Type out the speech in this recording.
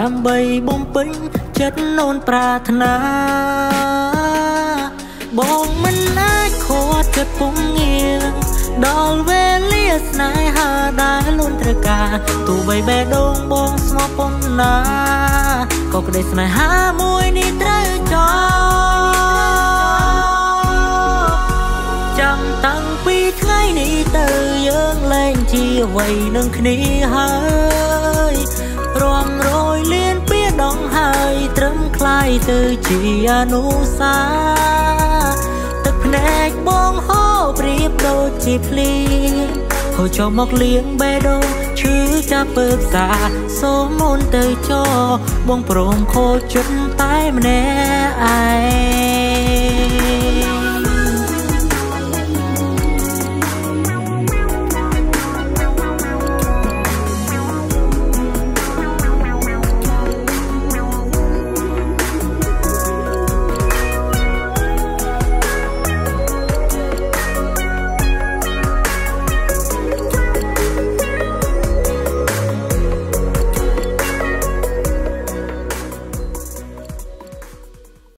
ដើម្បីបំពេញចិត្តនូនប្រាថ្នា បងមិនអាចខត់ចិត្តពុំងារ ដល់វេលាស្នេហាដែលលូនត្រូវការទោះបីបេះដូងបងស្មោះប៉ុណ្ណាក៏ក្តីស្នេហាមួយនេះត្រូវ តាំងពីថ្ងៃនេះទៅយើងលែងជាអ្វីនឹងគ្នាហើយរំរយលៀនពីដងហើយត្រឹមคล้ายទៅជាអនុសាទឹកភ្នែកបងហូរប្រៀបដូចជាភ្លៀងហូរចូលមកលៀងបេះដូងឈឺចាប់ពើផ្សាសូមមុនទៅចោបងព្រមខូចចិត្តតែម្នាក់ឯង